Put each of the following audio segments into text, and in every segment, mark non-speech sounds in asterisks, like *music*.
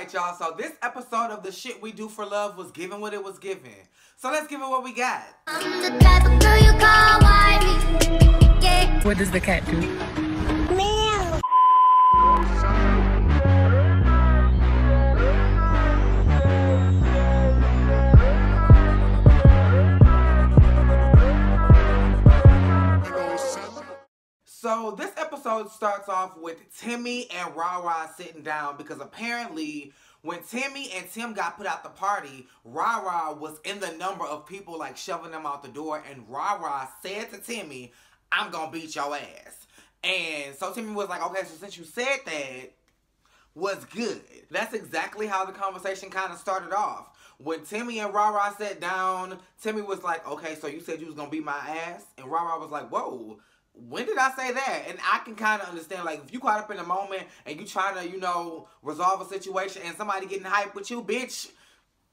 right, y'all. So this episode of the shit we do for love was given what it was given. So let's give it what we got. What does the cat do? So this episode starts off with Timmy and Rara sitting down because apparently when Timmy and Tim got put out the party, Rara was in the number of people like shoving them out the door and Rara said to Timmy, I'm gonna beat your ass. And so Timmy was like, okay, so since you said that, was good. That's exactly how the conversation kind of started off. When Timmy and Rara sat down, Timmy was like, okay, so you said you was gonna beat my ass? And Rara was like, whoa, when did I say that? And I can kind of understand, like, if you caught up in a moment and you trying to, you know, resolve a situation and somebody getting hype with you, bitch,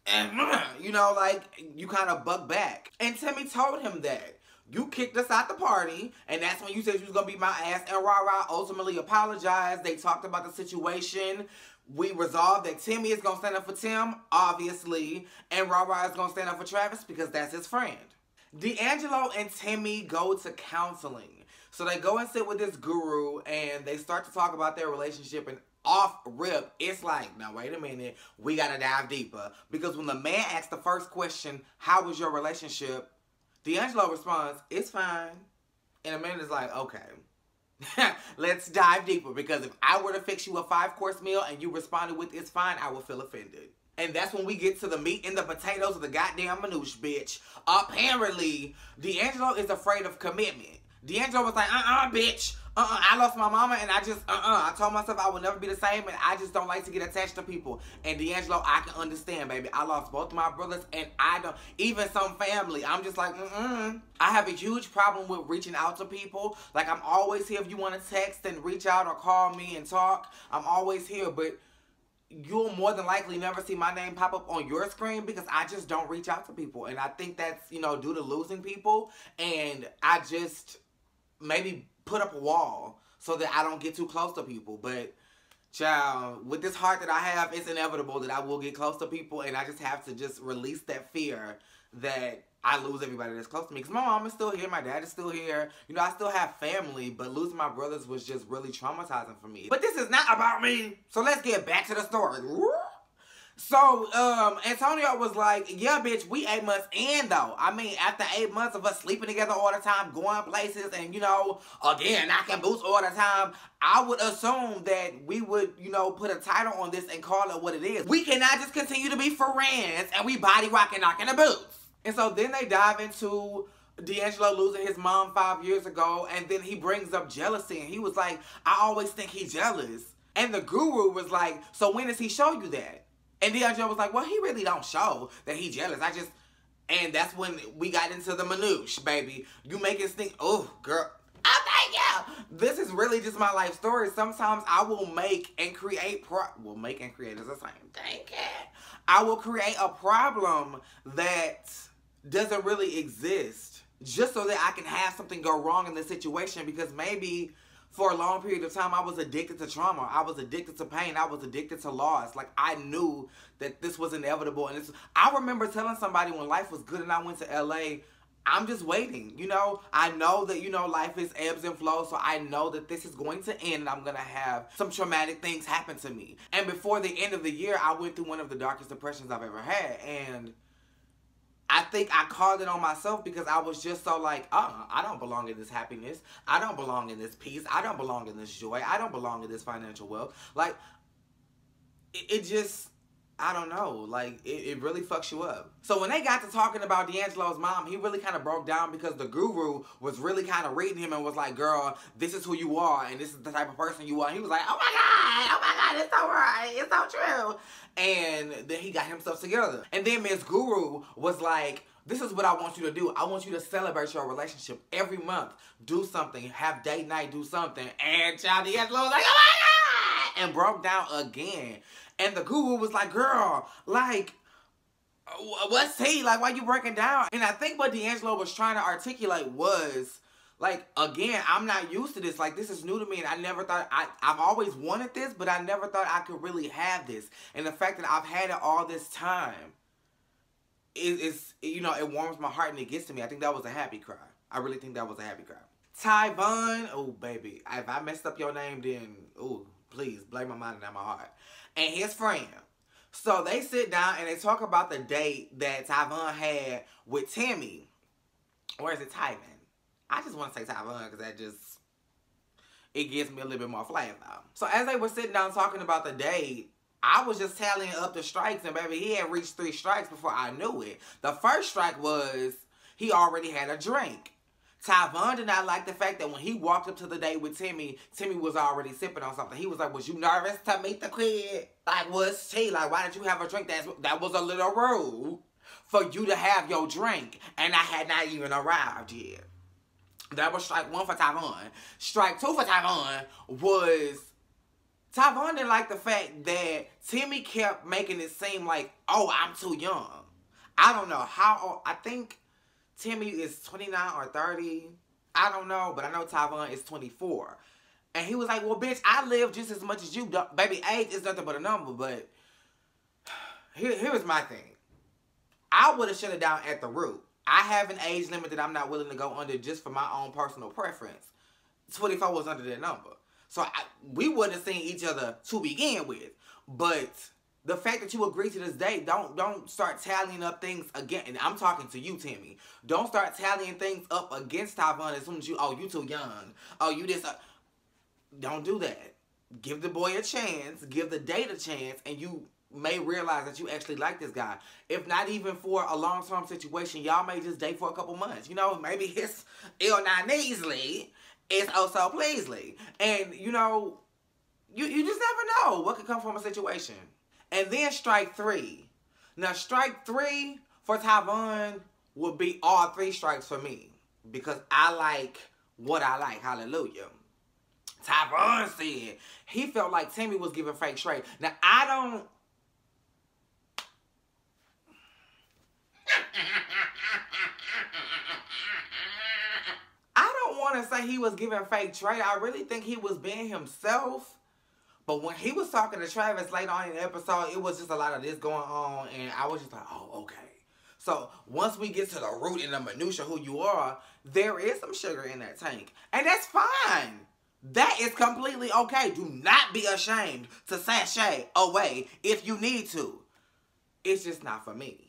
and, *clears throat* you know, like, you kind of bug back. And Timmy told him that. You kicked us out the party, and that's when you said you was gonna be my ass. And Rara ultimately apologized. They talked about the situation. We resolved that Timmy is gonna stand up for Tim, obviously, and Rara is gonna stand up for Travis because that's his friend. D'Angelo and Timmy go to counseling. So they go and sit with this guru and they start to talk about their relationship and off rip, it's like, now wait a minute, we gotta dive deeper. Because when the man asks the first question, how was your relationship? D'Angelo responds, it's fine. And the man is like, okay. *laughs* Let's dive deeper because if I were to fix you a five course meal and you responded with it's fine, I would feel offended. And that's when we get to the meat and the potatoes of the goddamn manoosh, bitch. Apparently, D'Angelo is afraid of commitment. D'Angelo was like, uh-uh, bitch. Uh-uh, I lost my mama and I just, uh-uh. I told myself I would never be the same and I just don't like to get attached to people. And D'Angelo, I can understand, baby. I lost both of my brothers and I don't, even some family. I'm just like, mm-mm. I have a huge problem with reaching out to people. Like, I'm always here if you want to text and reach out or call me and talk. I'm always here, but you'll more than likely never see my name pop up on your screen because I just don't reach out to people. And I think that's, you know, due to losing people. And I just maybe put up a wall so that I don't get too close to people. But child, with this heart that I have, it's inevitable that I will get close to people and I just have to just release that fear that I lose everybody that's close to me. Because my mom is still here, my dad is still here. You know, I still have family, but losing my brothers was just really traumatizing for me. But this is not about me. So let's get back to the story. So, um, Antonio was like, yeah, bitch, we eight months in, though. I mean, after eight months of us sleeping together all the time, going places, and, you know, again, knocking boots all the time, I would assume that we would, you know, put a title on this and call it what it is. We cannot just continue to be friends and we body rocking, knocking the boots. And so then they dive into D'Angelo losing his mom five years ago, and then he brings up jealousy, and he was like, I always think he's jealous. And the guru was like, so when does he show you that? And D'Angelo was like, well, he really don't show that he jealous. I just, and that's when we got into the minutiae, baby. You make us think, oh, girl, oh, thank you. This is really just my life story. Sometimes I will make and create, pro well, make and create is the same thing. I will create a problem that doesn't really exist just so that I can have something go wrong in the situation because maybe for a long period of time, I was addicted to trauma. I was addicted to pain. I was addicted to loss. Like I knew that this was inevitable. And it's, I remember telling somebody when life was good and I went to LA, I'm just waiting. You know, I know that, you know, life is ebbs and flows. So I know that this is going to end and I'm going to have some traumatic things happen to me. And before the end of the year, I went through one of the darkest depressions I've ever had. And I think I called it on myself because I was just so like, uh, I don't belong in this happiness. I don't belong in this peace. I don't belong in this joy. I don't belong in this financial wealth. Like, it, it just, I don't know. Like, it, it really fucks you up. So when they got to talking about D'Angelo's mom, he really kind of broke down because the guru was really kind of reading him and was like, girl, this is who you are and this is the type of person you are. And he was like, oh my God, oh my God, it's so right. It's so true. And then he got himself together. And then Miss Guru was like, this is what I want you to do. I want you to celebrate your relationship every month. Do something. Have date night. Do something. And Child D'Angelo was like, oh my God! And broke down again. And the guru was like, girl, like, what's he? Like, why you breaking down? And I think what D'Angelo was trying to articulate was, like again, I'm not used to this. Like this is new to me, and I never thought I I've always wanted this, but I never thought I could really have this. And the fact that I've had it all this time, it, it's you know it warms my heart and it gets to me. I think that was a happy cry. I really think that was a happy cry. Tyvon, oh baby, if I messed up your name, then oh please blame my mind and not my heart. And his friend. So they sit down and they talk about the date that Tyvon had with Timmy. Or is it Tyvon? I just want to say Tyvon because that just, it gives me a little bit more flavor. So as they were sitting down talking about the date, I was just tallying up the strikes and baby, he had reached three strikes before I knew it. The first strike was he already had a drink. Tyvon did not like the fact that when he walked up to the date with Timmy, Timmy was already sipping on something. He was like, was you nervous to meet the kid? Like, was she? Like, why did you have a drink? That's, that was a little rude for you to have your drink. And I had not even arrived yet. That was strike one for Tyvon. Strike two for Tyvon was Tyvon didn't like the fact that Timmy kept making it seem like, oh, I'm too young. I don't know how, I think Timmy is 29 or 30. I don't know, but I know Tyvon is 24. And he was like, well, bitch, I live just as much as you. Baby, age is nothing but a number, but *sighs* here, here's my thing. I would have shut it down at the root. I have an age limit that I'm not willing to go under just for my own personal preference. 24 was under that number. So I, we wouldn't have seen each other to begin with. But the fact that you agree to this date, don't don't start tallying up things again. And I'm talking to you, Timmy. Don't start tallying things up against Tyvon as soon as you, oh, you too young. Oh, you this. Uh, don't do that. Give the boy a chance. Give the date a chance. And you may realize that you actually like this guy. If not even for a long-term situation, y'all may just date for a couple months. You know, maybe it's ill not easily, it's also pleasely. And, you know, you, you just never know what could come from a situation. And then strike three. Now, strike three for Tyvon would be all three strikes for me. Because I like what I like. Hallelujah. Tyvon said he felt like Timmy was giving fake trade. Now, I don't *laughs* I don't want to say he was giving fake trade. I really think he was being himself. But when he was talking to Travis late on in the episode, it was just a lot of this going on. And I was just like, oh, okay. So once we get to the root and the minutia who you are, there is some sugar in that tank. And that's fine. That is completely okay. Do not be ashamed to sashay away if you need to. It's just not for me.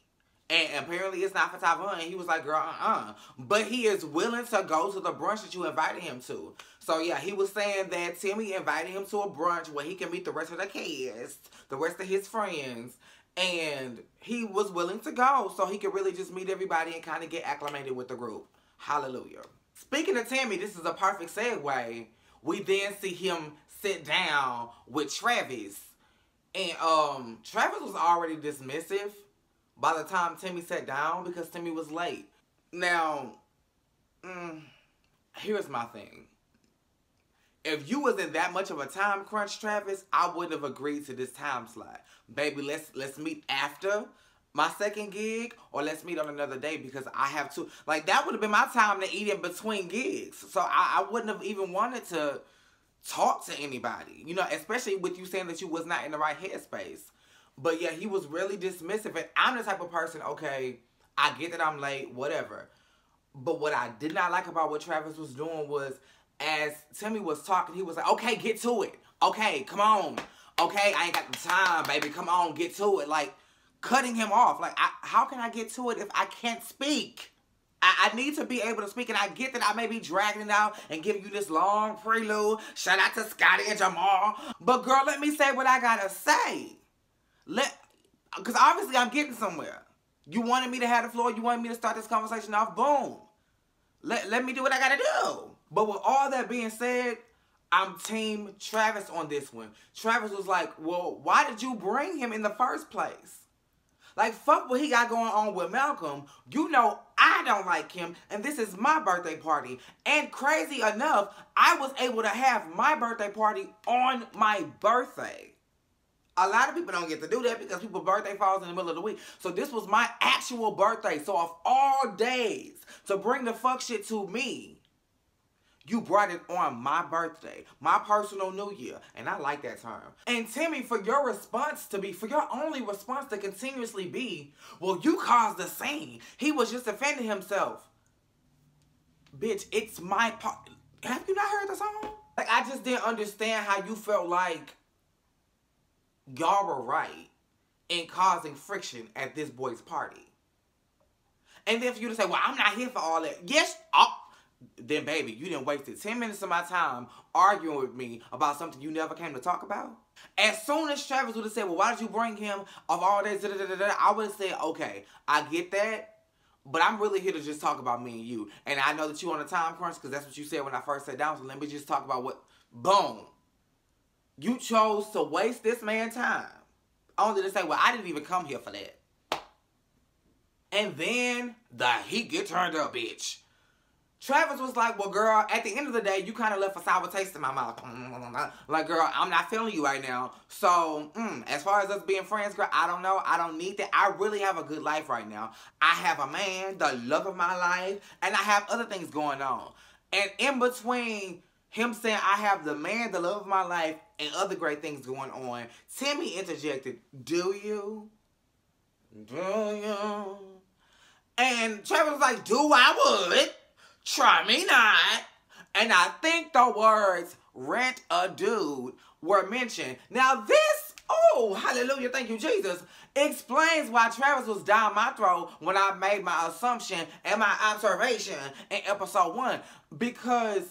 And apparently it's not for Tyvon. And he was like, girl, uh-uh. But he is willing to go to the brunch that you invited him to. So, yeah, he was saying that Timmy invited him to a brunch where he can meet the rest of the cast, the rest of his friends. And he was willing to go so he could really just meet everybody and kind of get acclimated with the group. Hallelujah. Speaking of Timmy, this is a perfect segue. We then see him sit down with Travis. And um, Travis was already dismissive by the time Timmy sat down because Timmy was late. Now, mm, here's my thing. If you was in that much of a time crunch, Travis, I wouldn't have agreed to this time slot. Baby, let's let's meet after my second gig or let's meet on another day because I have to like that would have been my time to eat in between gigs. So I, I wouldn't have even wanted to talk to anybody. You know, especially with you saying that you was not in the right headspace. But yeah, he was really dismissive. And I'm the type of person, okay, I get that I'm late, whatever. But what I did not like about what Travis was doing was as Timmy was talking, he was like, okay, get to it. Okay, come on. Okay, I ain't got the time, baby. Come on, get to it. Like, cutting him off. Like, I, how can I get to it if I can't speak? I, I, need to be able to speak, and I get that I may be dragging it out and giving you this long prelude. Shout out to Scotty and Jamal. But girl, let me say what I gotta say. Let, because obviously I'm getting somewhere. You wanted me to have the floor. You wanted me to start this conversation off. Boom. Let, let me do what I got to do. But with all that being said, I'm team Travis on this one. Travis was like, well, why did you bring him in the first place? Like, fuck what he got going on with Malcolm. You know I don't like him, and this is my birthday party. And crazy enough, I was able to have my birthday party on my birthday. A lot of people don't get to do that because people's birthday falls in the middle of the week. So this was my actual birthday. So of all days to bring the fuck shit to me, You brought it on my birthday, my personal new year, and I like that term. And Timmy, for your response to be, for your only response to continuously be, well, you caused the scene. He was just defending himself. Bitch, it's my part. Have you not heard the song? Like, I just didn't understand how you felt like y'all were right in causing friction at this boy's party. And then for you to say, well, I'm not here for all that. Yes, oh, then baby, you didn't wasted 10 minutes of my time arguing with me about something you never came to talk about. As soon as Travis would have said, well, why did you bring him of all that, da, da, da, I would have said, okay, I get that. But I'm really here to just talk about me and you. And I know that you on a time crunch because that's what you said when I first sat down. So let me just talk about what, boom. You chose to waste this man's time. Only to say, well, I didn't even come here for that. And then the heat get turned up, bitch. Travis was like, well, girl, at the end of the day, you kind of left a sour taste in my mouth. *laughs* Like, girl, I'm not feeling you right now. So, mm, as far as us being friends, girl, I don't know. I don't need that. I really have a good life right now. I have a man, the love of my life, and I have other things going on. And in between him saying, I have the man, the love of my life, and other great things going on, Timmy interjected, do you? Do you? And Travis was like, do I would? Try me not. And I think the words rent a dude were mentioned. Now this, oh, hallelujah, thank you, Jesus, explains why Travis was down my throat when I made my assumption and my observation in episode one. Because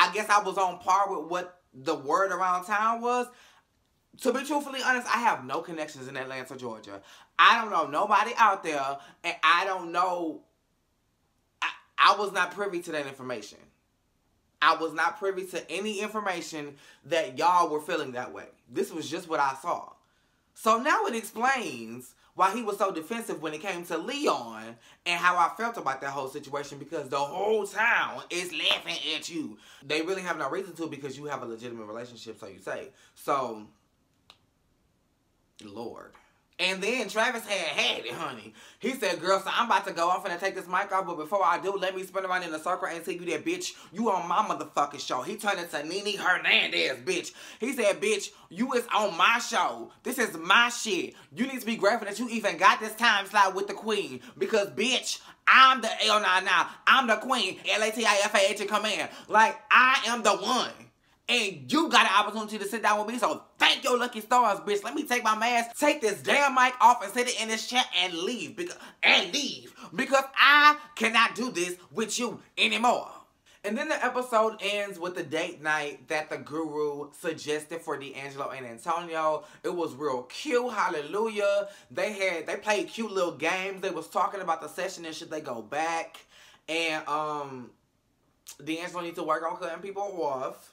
I guess I was on par with what the word around town was. To be truthfully honest, I have no connections in Atlanta, Georgia. I don't know nobody out there, and I don't know I was not privy to that information. I was not privy to any information that y'all were feeling that way. This was just what I saw. So now it explains why he was so defensive when it came to Leon and how I felt about that whole situation because the whole town is laughing at you. They really have no reason to because you have a legitimate relationship, so you say. So, Lord. And then Travis had had it, honey. He said, girl, so I'm about to go. I'm finna take this mic off, but before I do, let me spin around in a circle and tell you that, bitch, you on my motherfucking show. He turned into Nene Hernandez, bitch. He said, bitch, you is on my show. This is my shit. You need to be grateful that you even got this time slot with the queen. Because, bitch, I'm the L9. I'm the queen. L-A-T-I-F-A-H in command. Like, I am the one. And you got an opportunity to sit down with me, so thank your lucky stars, bitch. Let me take my mask, take this damn mic off, and sit it in this chat and leave. Because and leave. Because I cannot do this with you anymore. And then the episode ends with the date night that the guru suggested for D'Angelo and Antonio. It was real cute, hallelujah. They had they played cute little games. They was talking about the session and should they go back. And um D'Angelo needs to work on cutting people off.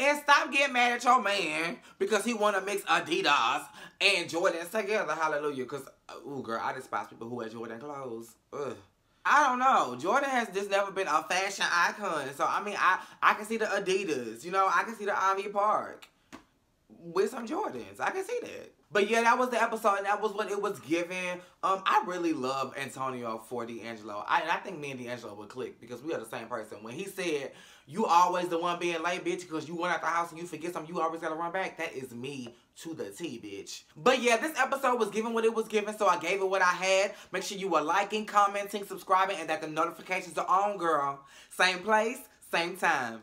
And stop getting mad at your man because he want to mix Adidas and Jordans together. Hallelujah. Because, uh, ooh, girl, I despise people who wear Jordan clothes. Ugh. I don't know. Jordan has just never been a fashion icon. So, I mean, I, I can see the Adidas. You know, I can see the Ivy Park with some Jordans. I can see that. But yeah, that was the episode, and that was what it was given. Um, I really love Antonio for D'Angelo. I, I think me and D'Angelo would click because we are the same person. When he said, you always the one being late, bitch, because you went out the house and you forget something, you always gotta run back. That is me to the T, bitch. But yeah, this episode was given what it was given, so I gave it what I had. Make sure you were liking, commenting, subscribing, and that the notifications are on, girl. Same place, same time.